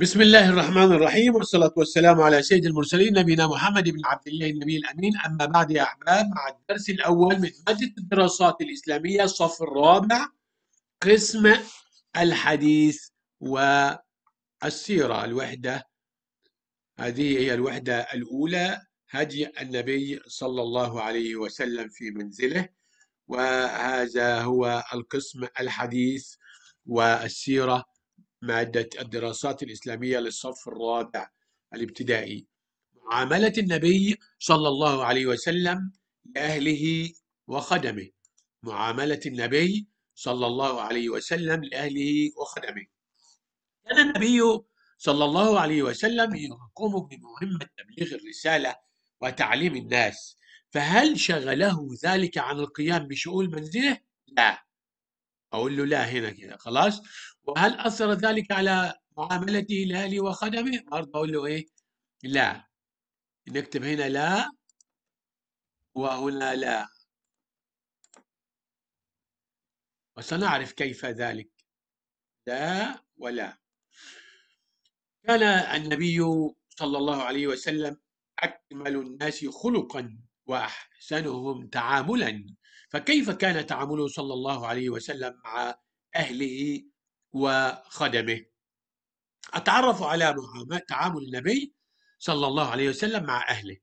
بسم الله الرحمن الرحيم والصلاة والسلام على سيد المرسلين نبينا محمد بن عبد الله النبي الأمين. أما بعد يا أحباب مع الدرس الأول من مادة الدراسات الإسلامية الصف الرابع قسم الحديث والسيرة. الوحدة هذه هي الوحدة الأولى هدي النبي صلى الله عليه وسلم في منزله. وهذا هو القسم الحديث والسيرة. مادة الدراسات الإسلامية للصف الرابع الابتدائي. معاملة النبي صلى الله عليه وسلم لأهله وخدمه. معاملة النبي صلى الله عليه وسلم لأهله وخدمه. كان النبي صلى الله عليه وسلم يقوم بمهمة تبليغ الرسالة وتعليم الناس. فهل شغله ذلك عن القيام بشؤون منزله؟ لا. أقول له لا هنا كده خلاص؟ وهل أثر ذلك على معاملته لأهله وخدمه؟ برضه أقول له إيه؟ لا. نكتب هنا لا وهنا لا. وسنعرف كيف ذلك لا ولا. كان النبي صلى الله عليه وسلم أكمل الناس خلقا وأحسنهم تعاملا. فكيف كان تعامله صلى الله عليه وسلم مع أهله وخدمه؟ أتعرف على تعامل النبي صلى الله عليه وسلم مع أهله.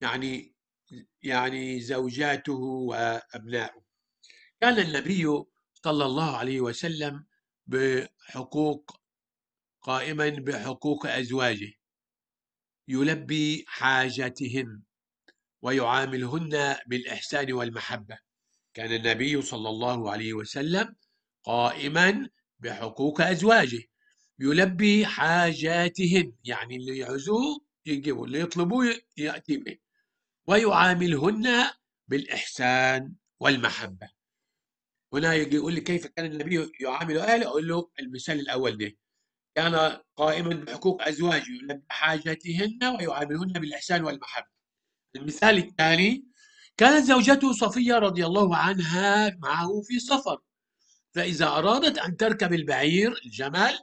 يعني يعني زوجاته وأبنائه. كان النبي صلى الله عليه وسلم بحقوق قائما بحقوق أزواجه. يلبي حاجاتهن ويعاملهن بالإحسان والمحبة. كان النبي صلى الله عليه وسلم قائما بحقوق أزواجه. يلبي حاجاتهن يعني اللي يعوزوه يجيبوا اللي يطلبوه يأتي به. ويعاملهن بالإحسان والمحبة. هنا يجي يقول لي كيف كان النبي يعامل أهله؟ أقول له المثال الأول ده. كان قائما بحقوق أزواجه يلبي حاجاتهن ويعاملهن بالإحسان والمحبة. المثال الثاني كانت زوجته صفية رضي الله عنها معه في سفر فإذا أرادت أن تركب البعير الجمل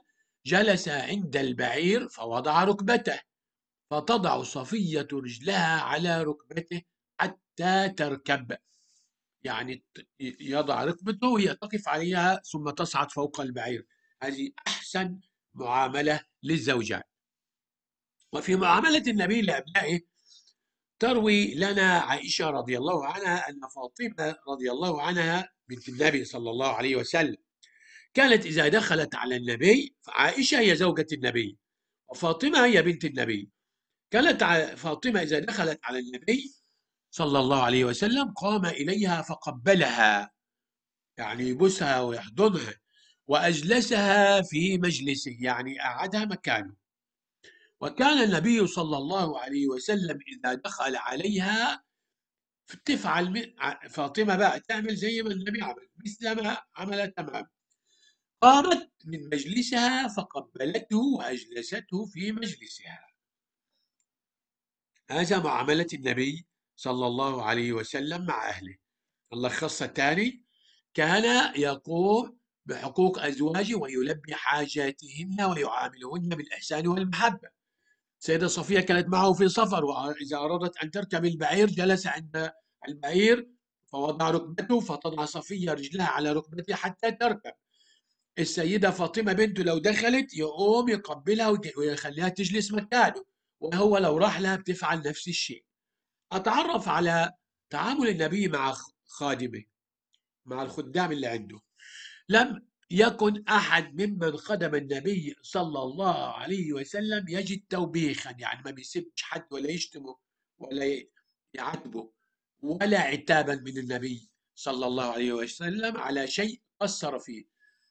جلس عند البعير فوضع ركبته فتضع صفية رجلها على ركبته حتى تركب. يعني يضع ركبته وهي تقف عليها ثم تصعد فوق البعير. هذه أحسن معاملة للزوجات وفي معاملة النبي لأبنائه تروي لنا عائشة رضي الله عنها أن فاطمة رضي الله عنها بنت النبي صلى الله عليه وسلم. كانت إذا دخلت على النبي فعائشة هي زوجة النبي وفاطمة هي بنت النبي. كانت فاطمة إذا دخلت على النبي صلى الله عليه وسلم قام إليها فقبلها يعني يبوسها ويحضنها وأجلسها في مجلسه يعني أعدها مكانه. وكان النبي صلى الله عليه وسلم إذا دخل عليها تفعل فاطمة بقى تعمل زي ما النبي عمل مثل ما عملت تمام قامت من مجلسها فقبلته وأجلسته في مجلسها. هذا معاملة النبي صلى الله عليه وسلم مع أهله. اللخص الثاني كان يقوم بحقوق أزواجه ويلبي حاجاتهن ويعاملهن بالإحسان والمحبة. سيدة صفية كانت معه في سفر وإذا أرادت أن تركب البعير جلس عند البعير فوضع ركبته فتضع صفية رجلها على ركبته حتى تركب. السيدة فاطمة بنته لو دخلت يقوم يقبلها ويخليها تجلس مكانه وهو لو راح لها بتفعل نفس الشيء. أتعرف على تعامل النبي مع خادمه مع الخدام اللي عنده. لم يكن أحد ممن خدم النبي صلى الله عليه وسلم يجد توبيخا يعني ما بيسبش حد ولا يشتمه ولا يعاتبه ولا عتابا من النبي صلى الله عليه وسلم على شيء أثر فيه.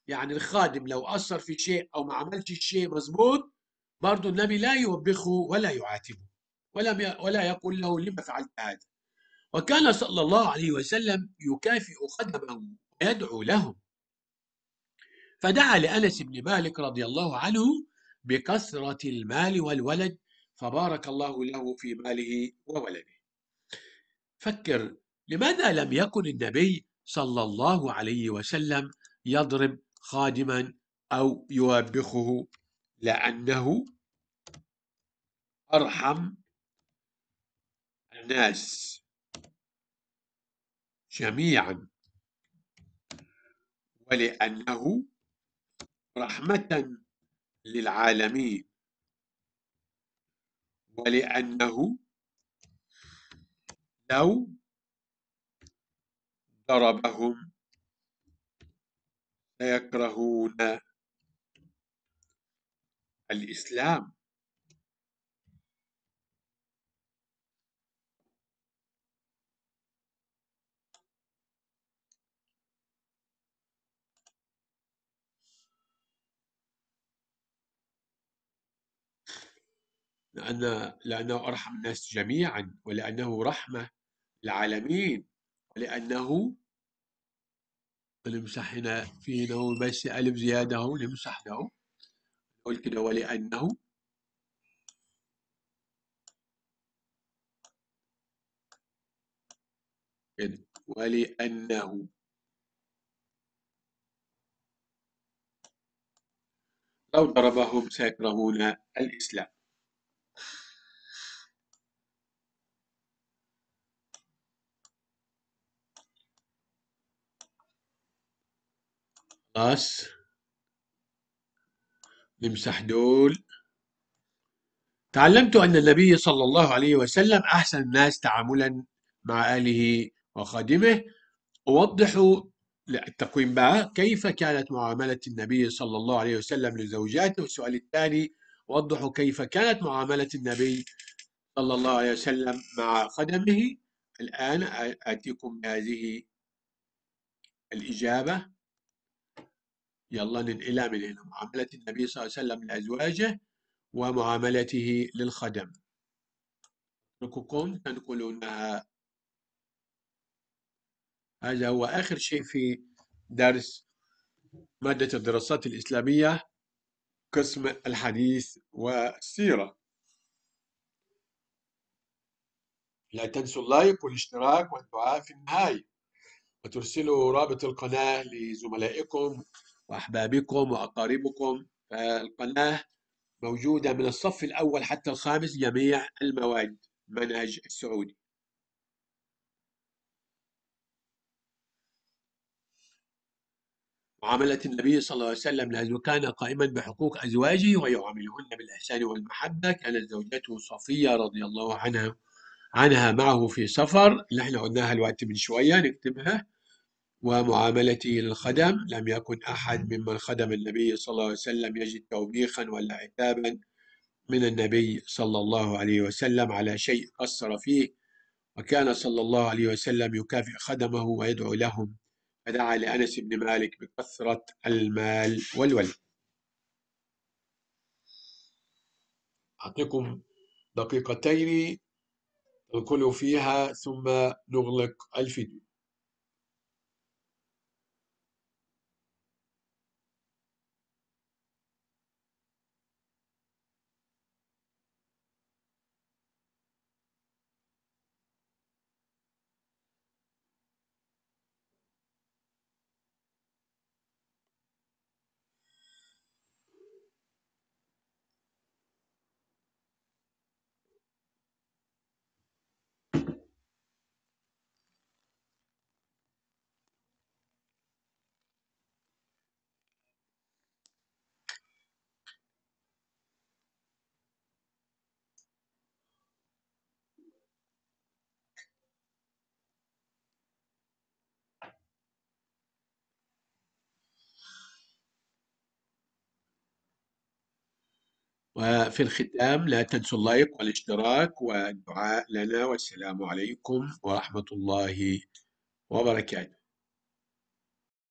يعني الخادم لو أثر في شيء أو ما عملش شيء مضبوط برضه النبي لا يوبخه ولا يعاتبه ولا ولا يقول له لما فعلت هذا. وكان صلى الله عليه وسلم يكافئ خدمه ويدعو لهم. فدعا لأنس بن مالك رضي الله عنه بكثرة المال والولد فبارك الله له في ماله وولده. فكر لماذا لم يكن النبي صلى الله عليه وسلم يضرب خادما أو يوبخه لأنه أرحم الناس جميعا ولأنه رحمة للعالمين. ولأنه لو ضربهم سيكرهون الإسلام. لأن لأنه أرحم الناس جميعا ولأنه رحمة للعالمين ولأنه نمسح هنا في هنا بس ألف زيادة هو نمسح له نقول كده ولأنه كده. ولأنه لو ضربهم سيكرهون الإسلام. خلاص نمسح دول. تعلمت أن النبي صلى الله عليه وسلم أحسن الناس تعاملا مع أهله وخادمه. أوضح التقويم بقى. كيف كانت معاملة النبي صلى الله عليه وسلم لزوجاته؟ السؤال الثاني وضحوا كيف كانت معاملة النبي صلى الله عليه وسلم مع خدمه. الآن آتيكم بهذه الإجابة. يلا ننقلها من هنا معاملة النبي صلى الله عليه وسلم لأزواجه ومعاملته للخدم. أترككم تنقلونها هذا هو آخر شيء في درس مادة الدراسات الإسلامية قسم الحديث والسيرة. لا تنسوا اللايك والاشتراك والدعاء في النهاية. وترسلوا رابط القناة لزملائكم. وأحبابكم وأقاربكم فالقناة موجودة من الصف الأول حتى الخامس جميع المواد المنهج السعودي. معاملة النبي صلى الله عليه وسلم لأنه كان قائما بحقوق أزواجه ويعاملهن بالإحسان والمحبة. كانت زوجته صفية رضي الله عنها عنها معه في سفر. اللي إحنا قلناها الوقت من شوية نكتبها. ومعاملته للخدم. لم يكن أحد ممن خدم النبي صلى الله عليه وسلم يجد توبيخا ولا عتابا من النبي صلى الله عليه وسلم على شيء قصر فيه. وكان صلى الله عليه وسلم يكافئ خدمه ويدعو لهم. فدعا لأنس بن مالك بكثرة المال والولد. أعطيكم دقيقتين ننقل فيها ثم نغلق الفيديو. وفي الختام لا تنسوا اللايك والاشتراك والدعاء لنا والسلام عليكم ورحمة الله وبركاته.